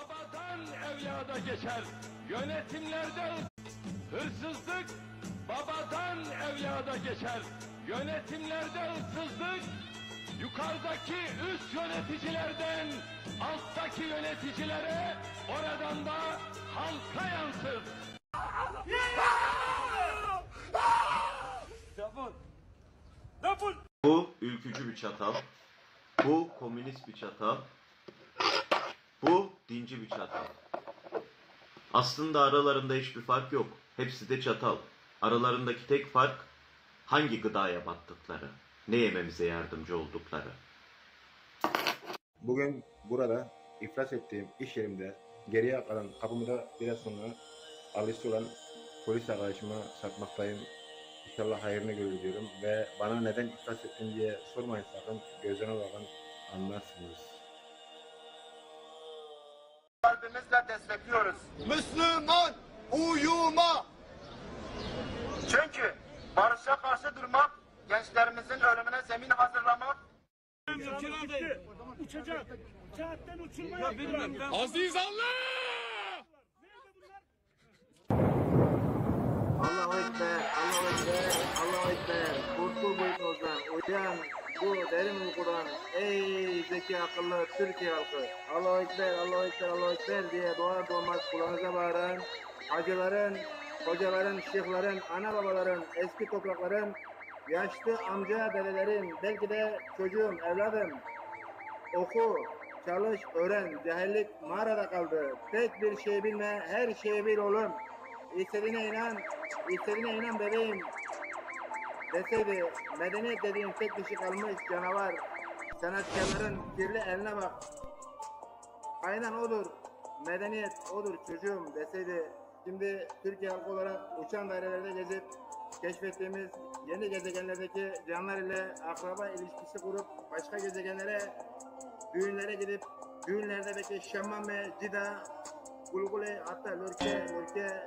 babadan evlada geçer. Yönetimlerde hırsızlık babadan evlada geçer. Yönetimlerde hırsızlık yukarıdaki üst yöneticilerden alttaki yöneticilere oradan da halka yansır. Bu ülkücü bir çatal. Bu komünist bir çatal. Bu dinci bir çatal. Aslında aralarında hiçbir fark yok. Hepsi de çatal. Aralarındaki tek fark hangi gıdaya battıkları, ne yememize yardımcı oldukları. Bugün burada iflas ettiğim iş yerimde geriye kalan kapımı da biraz sonra alıcısı olan polis arkadaşıma satmaktayım. İnşallah hayrını görür diyorum ve bana neden iflas ettin diye sormayın sakın. Gözlerine bakın anlarsınız. Kalbimizle destekliyoruz. Müslüman uyuma. Çünkü barışa karşı durmak, gençlerimizin ölümüne zemin hazırlamak, Uçacak. Saatten uçurma yaptılar. Aziz Allah! Allahu Ekber, Allahu Ekber, Allahu Ekber. Kurtul bu hipnozdan, uyan bu derin uykudan. Ey zeki akıllı Türkiye halkı. Allahu Ekber, Allahu Ekber, Allahu Ekber diye doğar doğmaz kulağınıza bağıran hacıların, hocaların, şeyhlerin, ana babaların, eski toprakların, yaşlı amca dedelerin, belki de çocuğum, evladım, oku, çalış, öğren. Cahillik mağarada kaldı. Tek bir şey bilme, her şeyi bil oğlum. İstediğine inan, istediğine inan bebeğim. Deseydi, medeniyet dediğin tek dişi kalmış canavar. Sanatkarların kirli eline bak. Aynen odur. Medeniyet odur çocuğum deseydi. Şimdi Türkiye halkı olarak uçan dairelerde gezip keşfettiğimiz yeni gezegenlerdeki canlılar ile akraba ilişkisi kurup başka gezegenlere düğünlere gidip düğünlerdeki şamman ve cida Gulgule hatta lörke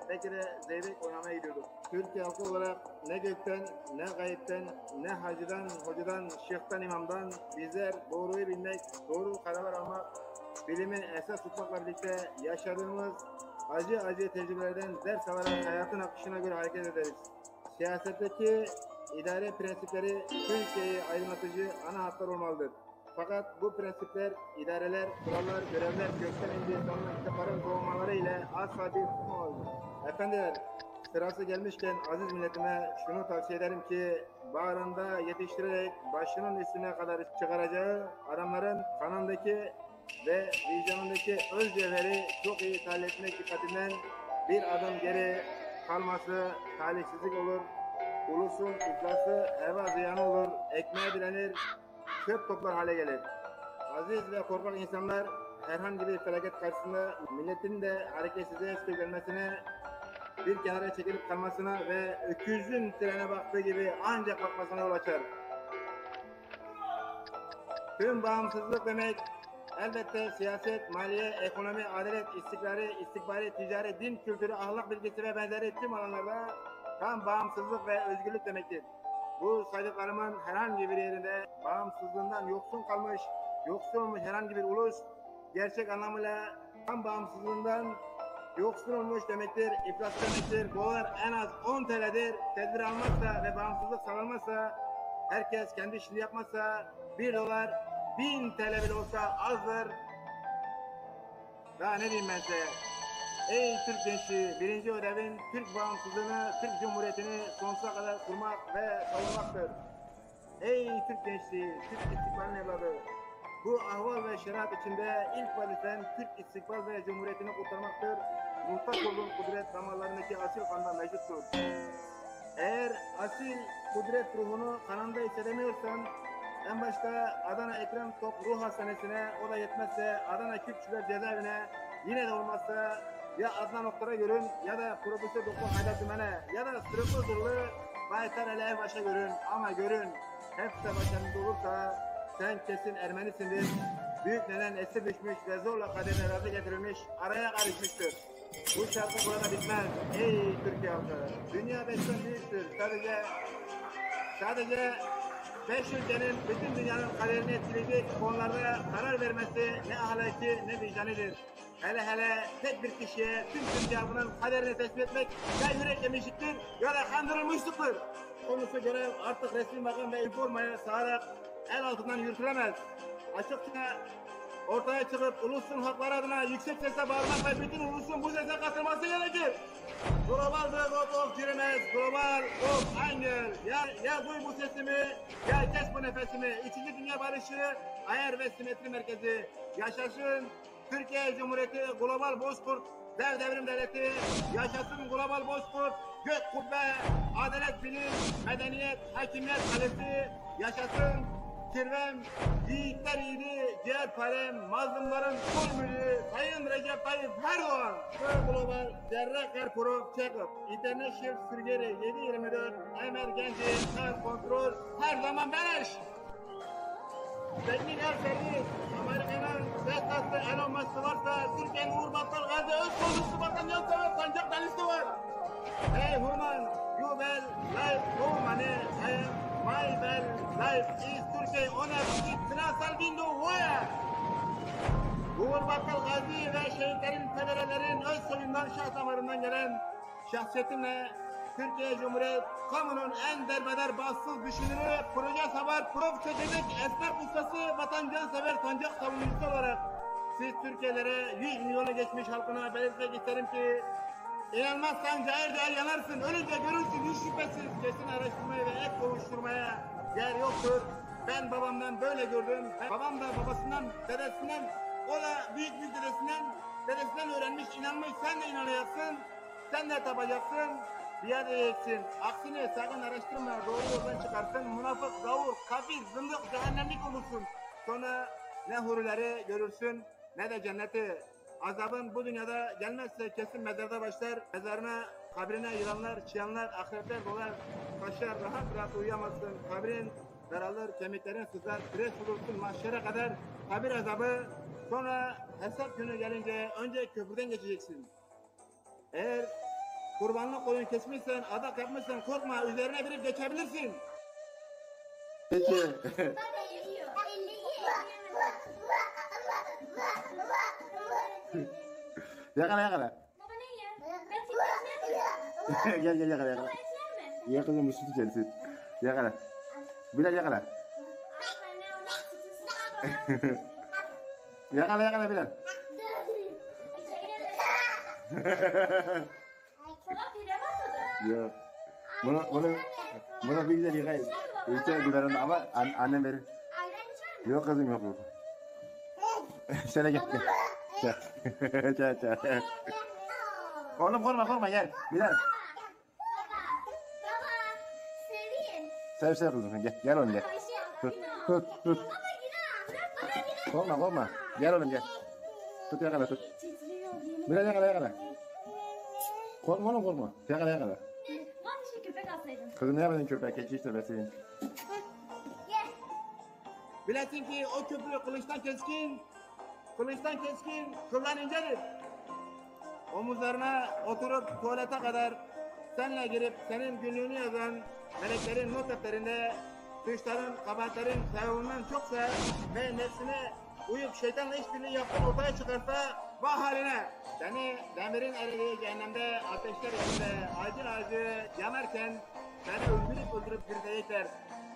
belki de zeybek oynamaya gidiyorduk. Türkiye halkı olarak ne gökten, ne gayipten, ne hacıdan, hocadan, şeyhten, imamdan bizler doğruyu bilmek, doğru kararlar almak, bilimi esas tutmakla birlikte yaşadığımız acı acı tecrübelerden ders alarak hayatın akışına göre hareket ederiz. Siyasetteki idare prensipleri Türkiye'yi aydınlatıcı ana hatlar olmalıdır. Fakat bu prensipler, idareler, kurallar, görevler gökten sonra kitapların doğmaları ile asla bir tutmamalıdır. Efendiler, sırası gelmişken aziz milletime şunu tavsiye ederim ki bağrında yetiştirerek başının üstüne kadar çıkaracağı adamların kanındaki ve vicdanındaki öz cevheri çok iyi tahlil etmek dikkatinden bir adım geri kalması talihsizlik olur. Ulusun iflası heva ziyanı olur. Ekmeğe direnir, çöp toplar hale gelir. Aziz ve korkak insanlar herhangi bir felaket karşısında milletin de hareketsizliğe sürüklenmesine bir kenara çekilip kalmasına ve öküzün trene baktığı gibi ancak bakmasına yol açar. Tüm bağımsızlık demek elbette siyaset, maliye, ekonomi, adalet, istikrarı, istikbali, ticari, din kültürü, ahlak bilgisi ve benzeri tüm alanlarda tam bağımsızlık ve özgürlük demektir. Bu saydıklarımın herhangi bir yerinde bağımsızlığından yoksun kalmış, yoksun olmuş herhangi bir ulus gerçek anlamıyla tam bağımsızlığından yoksun olmuş demektir, iflas demektir. Dolar en az 10 TL'dir. Tedbir almazsa ve bağımsızlık sağlanmazsa, herkes kendi işini yapmazsa 1 dolar 1000 TL bile olsa azdır. Daha ne diyeyim ben size? Ey Türk gençliği, birinci ödevin Türk bağımsızlığını, Türk Cumhuriyeti'ni sonsuza kadar kurmak ve savunmaktır. Ey Türk gençliği, Türk istikbalinin evladı. Bu ahval ve şeriat içinde ilk vazifen Türk istikbal ve Cumhuriyeti'ni kurtarmaktır. Muhtaç olduğun kudret damarlarındaki asil kanda mevcuttur. Eğer asil kudret ruhunu kanında hissedemiyorsan en başta Adana Ekrem Top Ruh Hastanesi'ne o da yetmezse Adana Kürtçüler Cezaevine yine de olmazsa ya Adnan Oktar'a görün ya da Profesör Doktor Haydar Dümen'e ya da Sırıklı Zırlı Baytar Ali Erbaş'a görün ama görün hepsi başarılı olursa sen kesin Ermenisindir. Büyük neden esir düşmüş ve zorla kaderine razı getirilmiş araya karışmıştır. Bu şarkı burada bitmez. Ey Türkiye halkı. Dünya beşten büyüktür. Sadece sadece beş ülkenin bütün dünyanın kaderini etkileyecek konularda karar vermesi ne ahlaki ne vicdanidir. Hele hele tek bir kişiye tüm halkının kaderini tespit etmek ya yürek yemişliktir da kandırılmışlıktır. Konusu görev artık resmi makam ve üniformaya sağarak el altından yürütülemez. Açıkça ortaya çıkıp ulusun hakları adına yüksek sesle bağırmak ve bütün ulusun bu sese katılması gerekir. Global the God of Dreamers, global of anger. Ya, ya duy bu sesimi, ya kes bu nefesimi. İkinci Dünya Barışı, Ayar ve Simetri Merkezi. Yaşasın Türkiye Cumhuriyeti Global Bozkurt Dev Devrim Devleti. Yaşasın Global Bozkurt, Gök Kubbe, Adalet Bilim, Medeniyet, Hakimiyet Kalesi. Yaşasın Kirvem, yiğitler yiğidi, ciğerparem, mazlumların formülü, Sayın Recep Tayyip Erdoğan. Global Zerre Karpuro Check-up, International Sürgeri 724, Emergency Health Control, her zaman beleş. Teknik her servis, Amerika'nın Texas'ta Elon Musk'ı varsa, Türkiye'nin Uğur Battal Gazi öz konusu bakancan sever, sancak denizi var. Hey Human, you well life no money. I am my well life is Turkey on a finansal window wire. Uğur Bakkal Gazi ve şehitlerin, federelerin öz soyundan şah damarından gelen şahsiyetimle Türkiye Cumhuriyet kamunun en derbeder bahtsız düşünürü, proje savar, prof çözecek, esnaf ustası, vatancan sever, sancak savunucusu olarak siz Türkiye'lere 100 milyonu geçmiş halkına belirtmek isterim ki İnanmazsan cahil cahil yanarsın. Ölünce görürsün hiç şüphesiz. Kesin araştırmaya ve ek oluşturmaya yer yoktur. Ben babamdan böyle gördüm. Babam da babasından, dedesinden, o da büyük büyük dedesinden, dedesinden öğrenmiş, inanmış. Sen de inanacaksın. Sen de tapacaksın. Biat edeceksin. Aksine sakın araştırma. Doğru yoldan çıkarsın. Münafık, gavur, kafir, zındık, cehennemlik olursun. Sonra ne hurileri görürsün ne de cenneti. Azabın bu dünyada gelmezse kesin mezarda başlar. Mezarına, kabrine yılanlar, çıyanlar, akrepler dolar. Kaşar rahat rahat uyuyamazsın. Kabrin daralır, kemiklerin sızar, pres bulursun mahşere kadar. Kabir azabı sonra hesap günü gelince önce köprüden geçeceksin. Eğer kurbanlık koyun kesmişsen, adak yapmışsan korkma üzerine binip geçebilirsin. Peki. yakala yakala. Baba ne ya? Ben seni gel gel yakala yakala. Baba etler mi? Ya kızım bu sütü içerisi. Yakala. Bilal yakala. Yakala yakala Bilal. Yok. Bunu bunu bunu bir yıkayın. İçer biberini ama an, annem verir. Yok kızım yok yok. Şöyle gel gel. Gel gel gel. Oğlum korkma korkma gel. Bilal. Sev sev kızım gel. Gel oğlum gel. Tut tut tut. Günah. Korkma korkma. Gel oğlum gel. Tut yakala tut. Bilal yakala yakala. Korkma oğlum korkma. Yakala yakala. Bak şu köpek alsaydın. Kızım ne yapıyorsun köpek? Keçi işte besleyin. Bilesin ki o köprü kılıçtan keskin, kılıçtan keskin, kıldan incedir. Omuzlarına oturup tuvalete kadar senle girip senin günlüğünü yazan meleklerin not defterinde suçların, kabahatlerin sevabından çoksa ve nefsine uyup şeytanla işbirliği yaptığın ortaya çıkarsa vah haline. Seni demirin eridiği cehennemde ateşler içinde acı acı yanarken seni öldürüp öldürüp diriltecekler.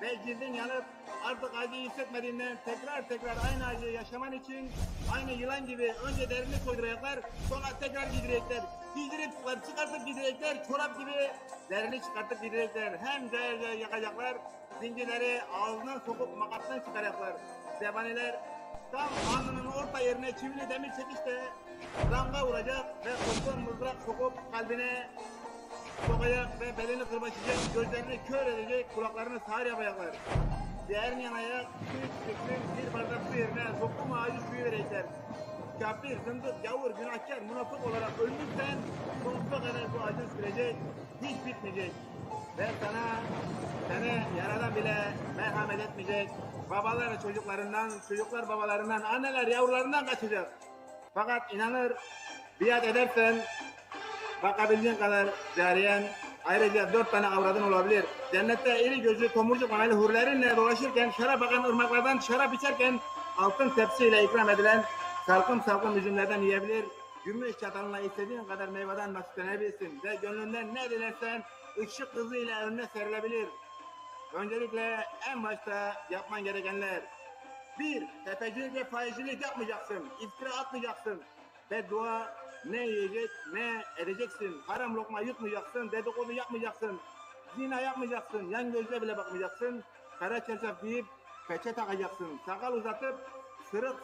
Ve cildin yanıp artık acıyı hissetmediğinden tekrar tekrar aynı acıyı yaşaman için aynı yılan gibi önce derini soyduracaklar sonra tekrar giydirecekler. Giydirip çıkartıp giydirecekler çorap gibi derini çıkartıp giydirecekler. Hem cayır yakacaklar zincirleri ağzından sokup makattan çıkaracaklar. Zebaniler tam alnının orta yerine çivili demir çekişle ranga vuracak ve kurşun mızrak sokup kalbine sokacak ve belini kırbaçlayacak, gözlerini kör edecek, kulaklarını sağır yapacaklar. Diğer yanaya su içeceksin, bir bardak su yerine sokum ağacı suyu verecekler. Kafir, zındık, gavur, günahkar, münafık olarak ölmüşsen sonsuza kadar bu acı sürecek, hiç bitmeyecek. Ve sana, seni yaradan bile merhamet etmeyecek. Babalar çocuklarından, çocuklar babalarından, anneler yavrularından kaçacak. Fakat inanır, biat edersen bakabildiğin kadar cariyen ayrıca dört tane avradın olabilir. Cennette iri gözlü tomurcuk ameli hurlerinle dolaşırken şarap akan ırmaklardan şarap içerken altın tepsiyle ikram edilen salkım salkım üzümlerden yiyebilir, gümüş çatalına istediğin kadar meyveden nasiplenebilirsin ve gönlünden ne dilersen ışık hızıyla önüne serilebilir. Öncelikle en başta yapman gerekenler. Bir, tefecilik ve faizcilik yapmayacaksın. iftira atmayacaksın. Beddua ne yiyecek ne edeceksin. Haram lokma yutmayacaksın. Dedikodu yapmayacaksın. Zina yapmayacaksın. Yan gözle bile bakmayacaksın. Kara çarşaf giyip peçe takacaksın. Sakal uzatıp sırık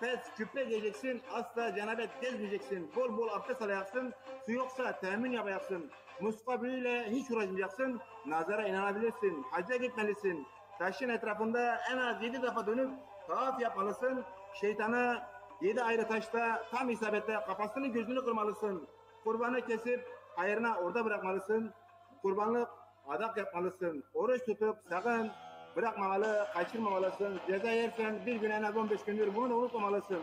pes küpe giyeceksin. Asla cenabet gezmeyeceksin. Bol bol abdest alacaksın. Su yoksa temin yapacaksın. Muska büyüyle hiç uğraşmayacaksın. Nazara inanabilirsin. Hacca gitmelisin. Taşın etrafında en az yedi defa dönüp tavaf yapmalısın. Şeytanı yedi ayrı taşta tam isabette kafasını gözünü kırmalısın. Kurbanı kesip hayırına orada bırakmalısın. Kurbanlık adak yapmalısın. Oruç tutup sakın bırakmamalı, kaçırmamalısın. Ceza yersen bir gün en az 15 gündür bunu unutmamalısın.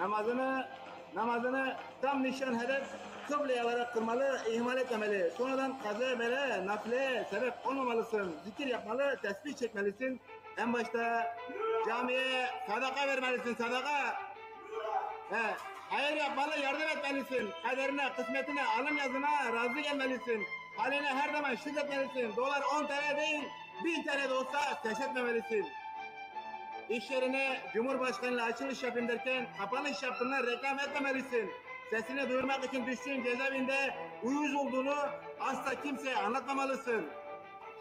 Namazını namazını tam nişan hedef kıbleye alarak kılmalı, ihmal etmemeli. Sonradan kaza bele, nafile sebep olmamalısın. Zikir yapmalı, tesbih çekmelisin. En başta camiye sadaka vermelisin, sadaka. He, hayır yapmalı, yardım etmelisin. Kaderine, kısmetine, alın yazına razı gelmelisin. Haline her zaman şükretmelisin. Dolar 10 TL değil, 1000 TL de olsa teşetmemelisin. İş yerine Cumhurbaşkanı'yla açılış yapayım derken kapanış yaptığında reklam etmemelisin. Sesini duyurmak için düştüğün cezaevinde uyuz olduğunu asla kimseye anlatmamalısın.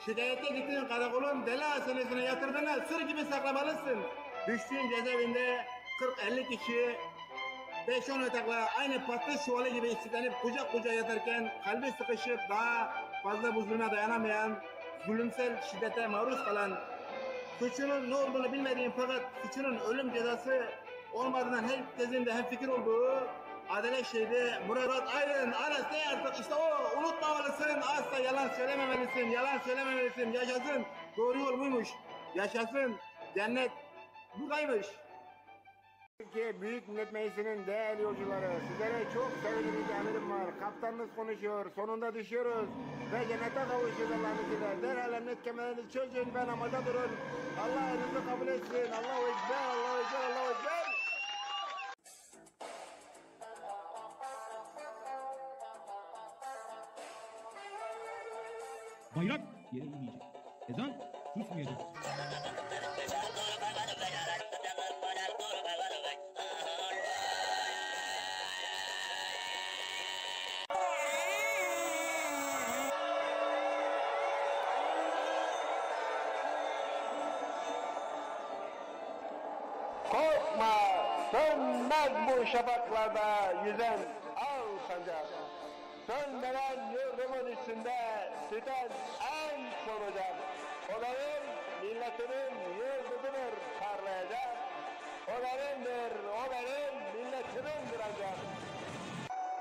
Şikayete gittiğin karakolun deli hastanesine yatırdığını sır gibi saklamalısın. Düştüğün cezaevinde 40-50 kişi 5-10 yatakla aynı patlı çuvalı gibi istiklenip kucak kucağa yatarken kalbi sıkışıp daha fazla bu dayanamayan, zulümsel şiddete maruz kalan suçunun ne olduğunu bilmediğin fakat suçunun ölüm cezası olmadığından herkesin de hemfikir olduğu adalet şehidi Murat Aydın Aras ne artık işte o unutmamalısın asla yalan söylememelisin yalan söylememelisin yaşasın doğru yol buymuş yaşasın cennet buradaymış. Türkiye Büyük Millet Meclisi'nin değerli yolcuları sizlere çok sevgili bir emirim var. Kaptanınız konuşuyor. Sonunda düşüyoruz. Ve cennete kavuşuyoruz Allah'ın izniyle. Derhal emniyet kemerinizi çözün ve namaza durun. Allah elinizi kabul etsin. Allahu Ekber, Allahu Ekber, Allahu Ekber. Bayrak yere inmeyecek. Ezan susmayacak. Korkma, sönmez bu şafaklarda yüzen al sancak. Sönmeden yurdumun üstünde tüten en son ocak. O benim milletinin yıldıdır parlayacak. O benimdir, o benim milletimindir ancak.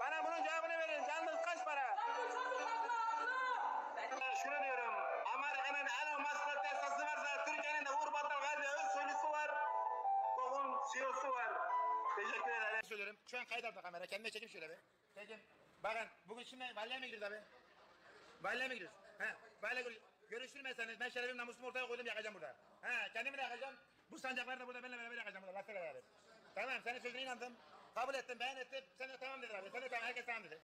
Bana bunun cevabını verin, yalnız kaç para? Şunu diyorum, Amerika'nın Elon Musk'la Tesla'sı varsa Türkiye'nin de Uğur Battal Gazi Özsoylu'su var. Tohum CEO'su var. Teşekkür ederim. Söylüyorum. Şu an kayıt altında kamera. Kendime çekim şöyle bir. Çekim. Bakın bugün şimdi valiliğe mi gidiyoruz abi? Valiliğe mi gidiyoruz? He. Valiliğe gidiyoruz. Görüşülmezseniz ben şerefim namusumu ortaya koydum yakacağım burada. He. Kendimi de yakacağım. Bu sancakları da burada benimle beraber yakacağım burada. Lastikle beraber. Tamam senin sözüne inandım. Kabul ettim, beğen ettim. Sen de tamam dedin abi. Sen de tamam, herkes tamam dedi.